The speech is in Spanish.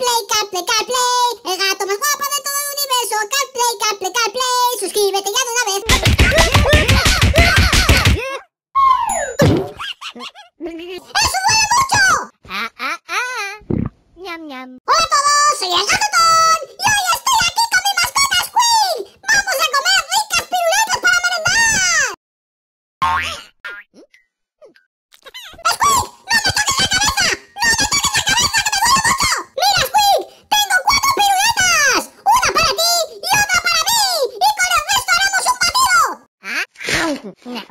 CarPlay, CarPlay, CarPlay, el gato más guapo de todo el universo. CarPlay, CarPlay, CarPlay, suscríbete ya de una vez. ¡Eso duele mucho! Ah, ah, ah. Hola a todos, soy el gato Ton y hoy estoy aquí con mi mascota Squeal. ¡Vamos a comer ricas piruletas para merendar! no.